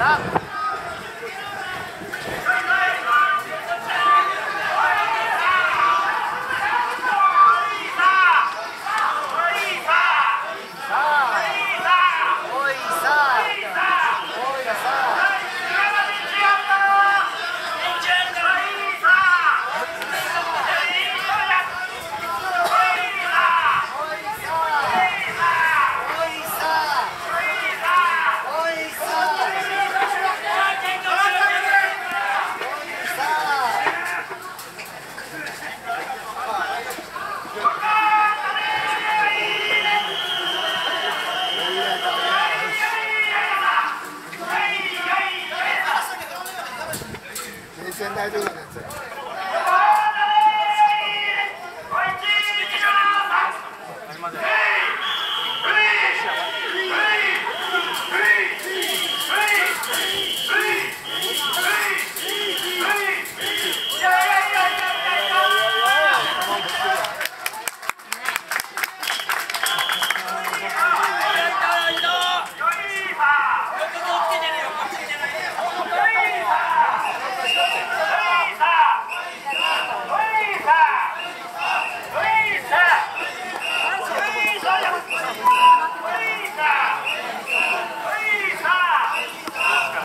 up. 全台となやつ。